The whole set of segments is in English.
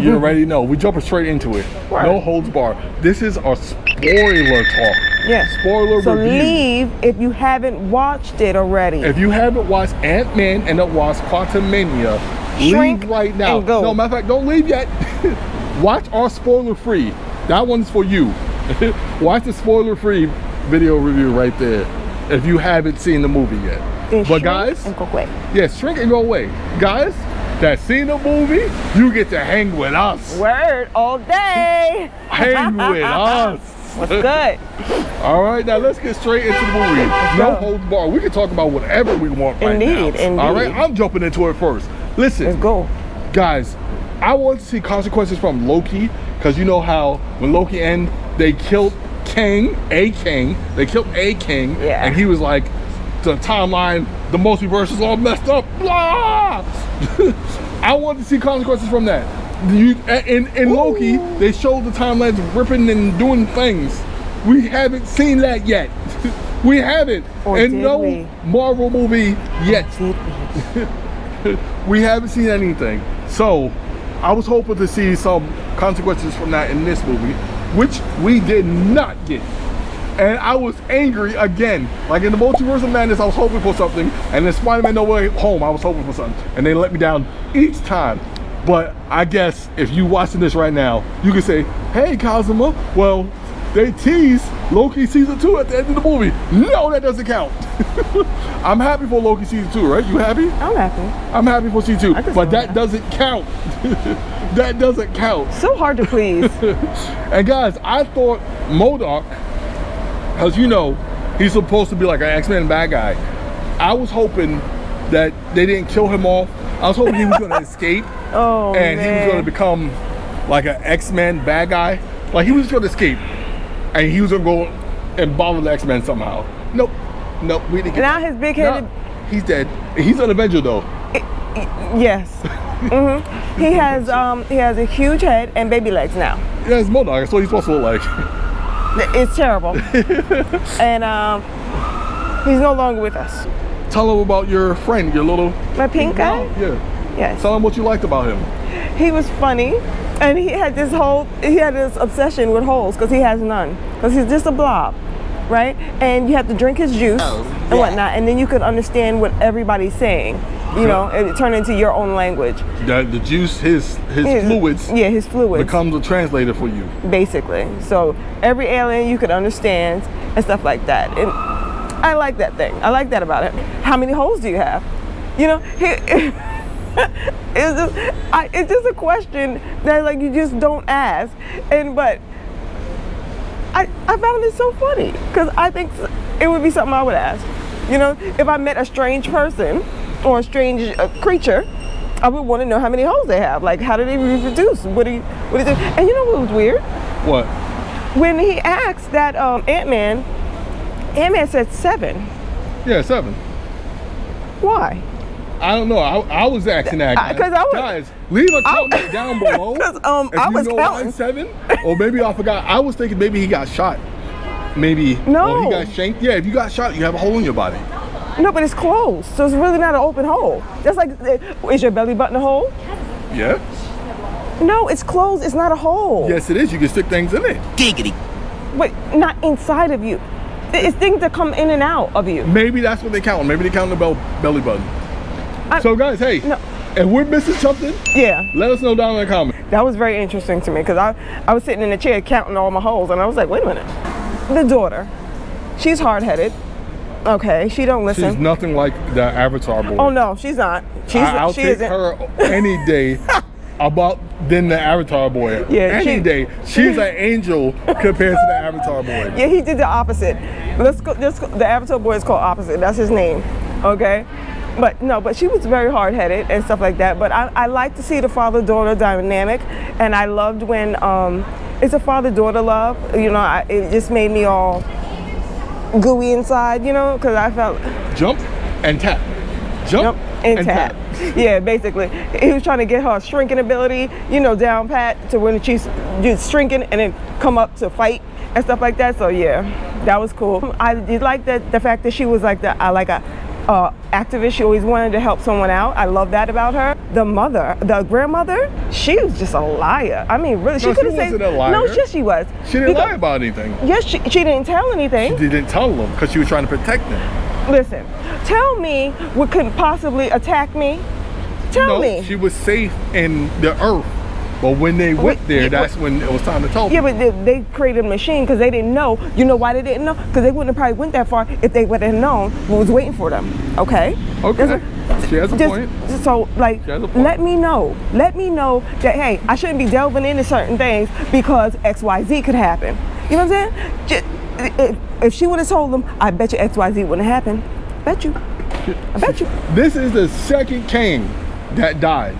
You already know. We jumping straight into it. Right. No holds bar. This is our spoiler talk. Yeah. Spoiler So review. leave if you haven't watched it already. If you haven't watched Ant Man and the Wasp: Quantumania, Shrink leave right now. and. No, matter of fact, don't leave yet. Watch our spoiler free. That one's for you. Watch the spoiler free video review right there. If you haven't seen the movie yet. Then but guys, and go away. yeah, shrink and go away. Guys that seen the movie, you get to hang with us. Word all day. Hang with us. What's good? All right, now let's get straight into the movie. No go. holds bar. We can talk about whatever we want right Indeed, now. All right. I'm jumping into it first. Listen, Let's go. guys, I want to see consequences from Loki because you know how when Loki end, they killed King, a King. They killed a King, Yeah. and he was like, the timeline, the multiverse is all messed up. Blah. I want to see consequences from that. You, in in Loki, they showed the timelines ripping and doing things. We haven't seen that yet. we haven't. Or in no we? Marvel movie yet we? we haven't seen anything. So I was hoping to see some consequences from that in this movie, which we did not get. And I was angry again. Like in the Multiverse of Madness, I was hoping for something. And in Spider-Man No Way Home, I was hoping for something. And they let me down each time. But I guess if you watching this right now, you can say, hey, Kazuma, well, they tease Loki season two at the end of the movie. No, that doesn't count. I'm happy for Loki season two, right? You happy? I'm happy. I'm happy for season two, but that that. doesn't count. that doesn't count. So hard to please. And guys, I thought MODOK, because you know, he's supposed to be like an X-Men bad guy. I was hoping that they didn't kill him off. I was hoping he was gonna escape Oh and he was gonna become like an X-Men bad guy. Like he was gonna escape and he was gonna go and bother the X-Men somehow. Nope. Nope, we didn't get Now his big headed. No, he's dead. He's an Avenger though. Yes. hmm He has um he has a huge head and baby legs now. Yeah, it's MODOK. That's what he's supposed to look like. It's terrible. and um he's no longer with us. Tell him about your friend, your little My pink guy? Yeah. Yes. Tell him what you liked about him. He was funny, and he had this whole he had this obsession with holes because he has none because he's just a blob, right? And you have to drink his juice oh, and whatnot, and then you could understand what everybody's saying. You know, and it turned into your own language. The, the juice, his his, His- fluids Yeah, his fluids. becomes a translator for you. basically. So every alien you could understand and stuff like that. And I like that thing. I like that about it. How many holes do you have? You know, he, it's just I, it's just a question that like you just don't ask. And but I I found it so funny because I think it would be something I would ask. You know, if I met a strange person or a strange uh, creature. I would want to know how many holes they have. Like, how do they reproduce? What do you, what do you do? And you know what was weird? What? when he asked that um, Ant Man, Ant Man said seven. Yeah, seven. Why? I don't know. I, I was asking that. I- Guys, 'cause I was- guys leave a comment down below. um, if I you was know counting. seven, or maybe I forgot. I was thinking maybe he got shot. Maybe. No. Or he got shanked. Yeah, if you got shot, you have a hole in your body. No, but it's closed, so it's really not an open hole. That's like, uh, is your belly button a hole? Yeah. No, it's closed. It's not a hole. Yes, it is. You can stick things in it. Giggity. But not inside of you. It's things that come in and out of you. Maybe that's what they count. Maybe they count the bell, belly button. I- so guys, hey, No. if we're missing something, Yeah, let us know down in the comments. that was very interesting to me because I, I was sitting in the chair counting all my holes and I was like, wait a minute. The daughter, she's hard headed. Okay, she don't listen. She's nothing like the Avatar boy. Oh no, she's not. She's I, I'll she take isn't. her any day about than the Avatar boy. Yeah, any she- day. She's an angel compared to the Avatar boy. Yeah, he did the opposite. Let's go. Let's go. The Avatar boy is called Opposite. That's his name. Okay. But no, but she was very hard-headed and stuff like that. But I, I like to see the father-daughter dynamic, and I loved when um, it's a father-daughter love. You know, I, it just made me all gooey inside. You know, because I felt Jump and tap. Jump, jump and, tap. Yeah, basically, he was trying to get her shrinking ability, you know, down pat to when she's just shrinking and then come up to fight and stuff like that. So yeah, that was cool. I did like that the fact that she was like the I like a uh, activist. She always wanted to help someone out. I love that about her. The mother, the grandmother, she was just a liar. I mean, really, she No, could have said wasn't a liar. no. Yes, she was. She didn't Because- lie about anything. Yes, she, she didn't tell anything. She didn't tell them because she was trying to protect them. Listen, tell me what could possibly attack me. Tell no, me. she was safe in the earth. But when they went there, that's when it was time to tell Yeah, but they, they created a machine because they didn't know. You know why they didn't know? Because they wouldn't have probably went that far if they would have known what was waiting for them. Okay. Okay. That's She has a just, point. just so like, She has a point. let me know. Let me know that hey, I shouldn't be delving into certain things because X, Y, Z could happen. You know what I'm saying? Just, if, if she would have told them, I bet you X, Y, Z wouldn't have happened. Bet you. I bet you. This is the second king that died.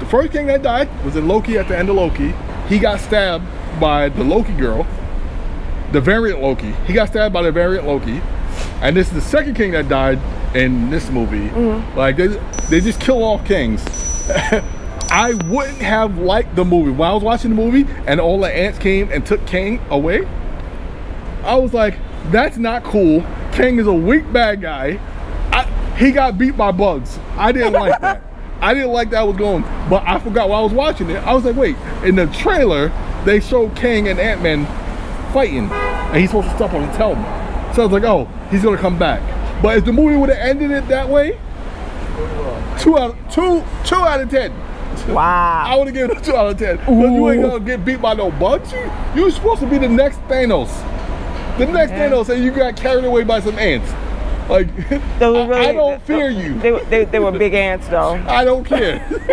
The first king that died was in Loki at the end of Loki. He got stabbed by the Loki girl, the variant Loki. He got stabbed by the variant Loki. And this is the second king that died in this movie. Mm-hmm. Like they, they just kill off kings. I wouldn't have liked the movie. When I was watching the movie and all the ants came and took King away, I was like, that's not cool. King is a weak bad guy. I, he got beat by bugs. I didn't like that. I didn't like that I was going, but I forgot while I was watching it. I was like, wait, in the trailer, they show King and Ant-Man fighting, and he's supposed to stop him and tell him. So I was like, oh, he's gonna come back. But if the movie would have ended it that way, two out, two, two out of ten. Wow. I would have given it a two out of ten. But you ain't gonna get beat by no bugs. You, you supposed to be the next Thanos. The next Yeah. Thanos, and you got carried away by some ants. Like, Those I, were really- I don't fear you. They, were- they, they were big ants though. I don't care.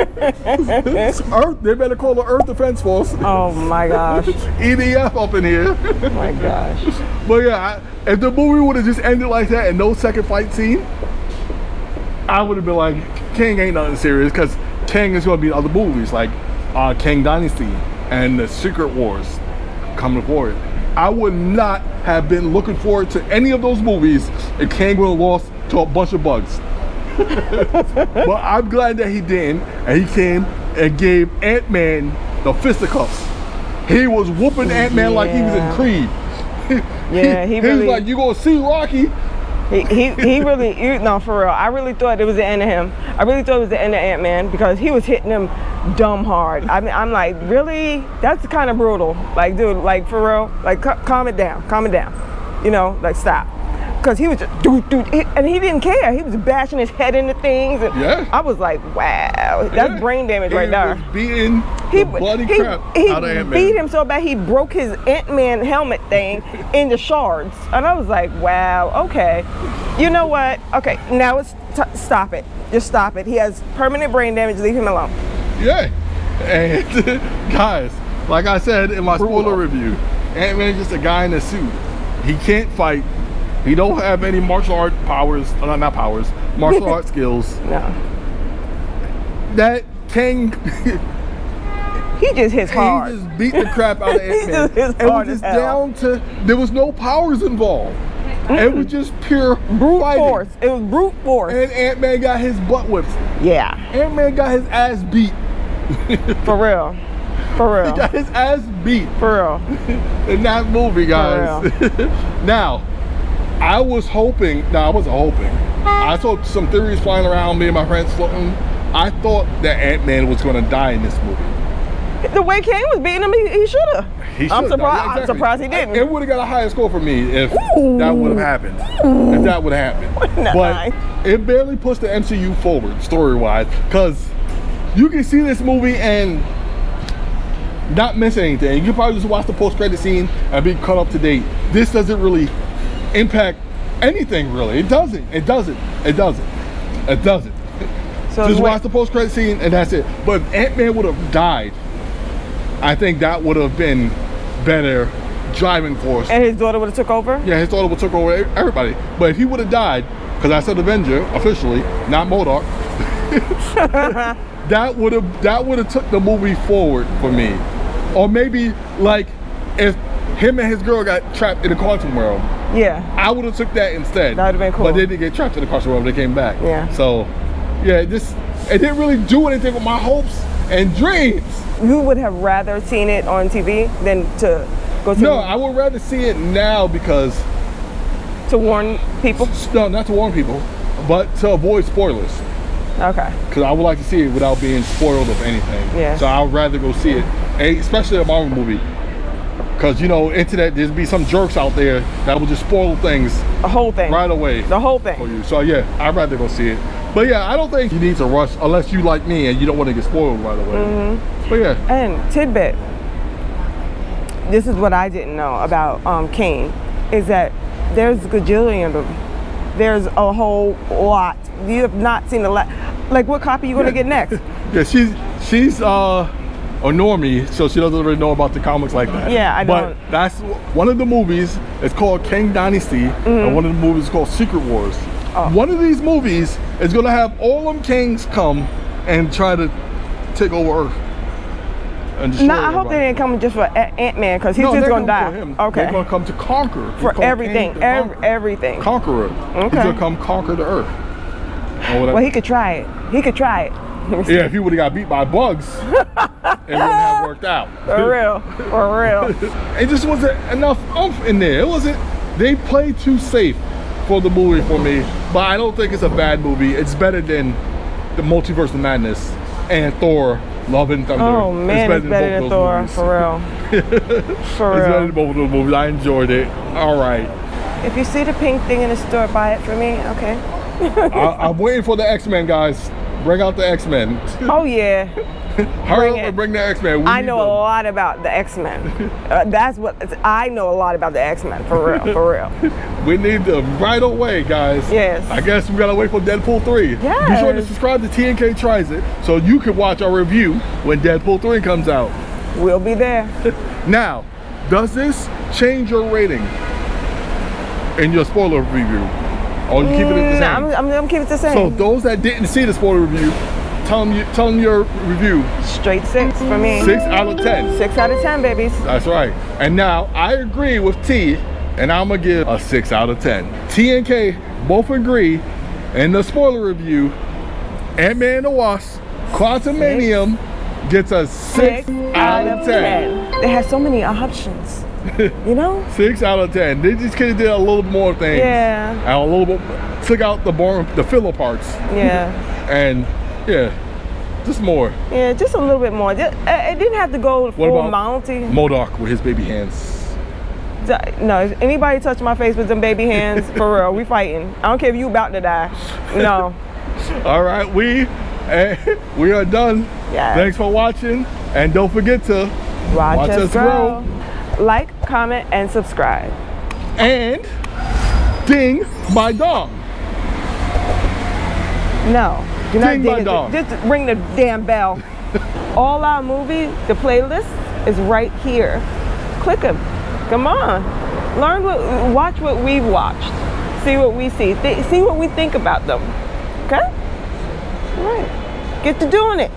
Earth, they better call the Earth Defense Force. Oh my gosh. EDF up in here. Oh my gosh. but yeah, I, if the movie would have just ended like that and no second fight scene, I would have been like, King ain't nothing serious because King is going to be in other movies like uh, Kang Dynasty and the Secret Wars coming forward. I would not have been looking forward to any of those movies if have lost to a bunch of bugs. but I'm glad that he didn't, and he came and gave Ant Man the fisticuffs. He was whooping Ant Man like he was in Creed. Yeah, he he really- was like, "You gonna see Rocky?" He, he, really, you, no, for real. I really thought it was the end of him. I really thought it was the end of Ant Man because he was hitting him dumb hard. I mean, I'm like, really? That's kind of brutal. Like, dude, like for real, like ca- calm it down, calm it down. You know, like stop. Because he was just, dude, dude, and he didn't care. He was bashing his head into things. And Yeah. I was like, wow, that's Yeah. brain damage He right there. was beating He, bloody he, crap he out of Ant beat him so bad he broke his Ant-Man helmet thing into shards. And I was like, wow, okay. You know what? Okay, now it's t- stop it. Just stop it. He has permanent brain damage. Leave him alone. Yeah, and guys, like I said in my spoiler review, Ant Man is just a guy in a suit. He can't fight. He don't have any martial art powers. uh, not powers. Martial art skills. No. That King. He just hits hard. He just beat the crap out of He Ant Man. just hits It was hard as just hell. down to there was no powers involved. It was just pure brute fighting. force. It was brute force. And Ant Man got his butt whipped. yeah, Ant Man got his ass beat. for real. For He real. got his ass beat For real. in that movie, guys. now, I was hoping. No, I wasn't hoping. I saw some theories flying around. Me and my friends floating. I thought that Ant Man was going to die in this movie. The way Kang was beating him, he, he should have. I'm surprised. Yeah, I'm surprised he didn't. It would have got a higher score for me if Ooh. that would have happened. If that would have happened. Not but it barely pushed the MCU forward story wise because you can see this movie and not miss anything. You can probably just watch the post credit scene and be caught up to date. This doesn't really impact anything really. It doesn't. It doesn't. It doesn't. It doesn't. so Just watch the post credit scene and that's it. But if Ant Man would have died, I think that would have been better driving force. and his daughter would have took over. Yeah, his daughter would have took over everybody. But if he would have died, because I said Avenger officially, not MODOK, that would have that would have took the movie forward for me. Or maybe like if him and his girl got trapped in the quantum realm, Yeah. I would have took that instead. That would've been cool. But they didn't get trapped in the realm. They came back. Yeah. So, yeah, this it didn't really do anything with my hopes and dreams. You would have rather seen it on TV than to go to. No, I would rather see it now because To warn people? No, not to warn people, but to avoid spoilers. Okay. Because I would like to see it without being spoiled of anything. Yeah. So I would rather go see it, especially a Marvel movie. Because, you know, internet, there's be some jerks out there that will just spoil things The whole thing. right away The whole thing. for you. So yeah, I'd rather go see it. But yeah, I don't think you need to rush unless you like me and you don't want to get spoiled right away. Mm-hmm. But yeah, And tidbit. This is what I didn't know about um, Kang, is that there's a gajillion of them. There's a whole lot. You have not seen the la Like, what copy you gonna get next? yeah, she's she's uh a normie, so she doesn't really know about the comics like that. Yeah, I but don't. But that's one of the movies. It's called Kang Dynasty, and one of the movies is called Secret Wars. Mm-hmm. Oh. One of these movies is gonna have all them kings come and try to take over Earth. And No, I hope they didn't come just for Ant Man because he's no, just gonna die. Okay. They're gonna come to conquer. For everything, Kang the ev- Conqueror. everything. Conqueror. He's gonna come conquer the Earth. Or. Well, he could try it. He could try it. yeah, if he would have got beat by bugs, it wouldn't have worked out. For real. For real. it just wasn't enough oomph in there. It wasn't. They played too safe for the movie for me, but I don't think it's a bad movie. It's better than the Multiverse of Madness and Thor: Love and Thunder. Oh man, it's better than both Thor. those movies. For real. For It's better than both of those movies. I enjoyed it. All right. If you see the pink thing in the store, buy it for me. Okay. I, I'm waiting for the X Men guys. Bring out the X Men. Oh yeah. Hurry Bring up bring the X Men. I know a lot about the X Men. Uh, that's what I know a lot about the X Men. For real. For real. We need them right away, guys. Yes. I guess we gotta wait for Deadpool 3. Be sure to subscribe to T&K Tries It so you can watch our review when Deadpool 3 comes out. We'll be there. Now, does this change your rating in your spoiler review? Or you keep it the Mm, I'm, same? I'm, I'm keep it the same. So those that didn't see the spoiler review, tell them, you, tell them your review. Straight six for me. Six out of 10. Six out of ten, babies. That's right. And now I agree with T, and I'm gonna give a six out of ten. T and K both agree in the spoiler review. Ant-Man and the Wasp, Quantumania gets a six, out of ten. It has so many options. You know? Six out of ten. They just could have did a little more things. Yeah. And a little bit took out the boring, the filler parts, Yeah. and yeah, just more. Yeah, just a little bit more. Just, uh, it didn't have to go What full about Mountie. MODOK with his baby hands? No, if anybody touch my face with them baby hands, for real, we fighting. I don't care if you about to die. No. All right, we eh, we are done. Yes. Thanks for watching, and don't forget to Watch, Watch us, us grow. Like, comment, and subscribe. and ding my dong. No. Not Ding my dong. Just ring the damn bell. All our movies, the playlist is right here. Click them. Come on. Learn what, watch what we've watched. See what we see. Th- see what we think about them. Okay? All right. Get to doing it.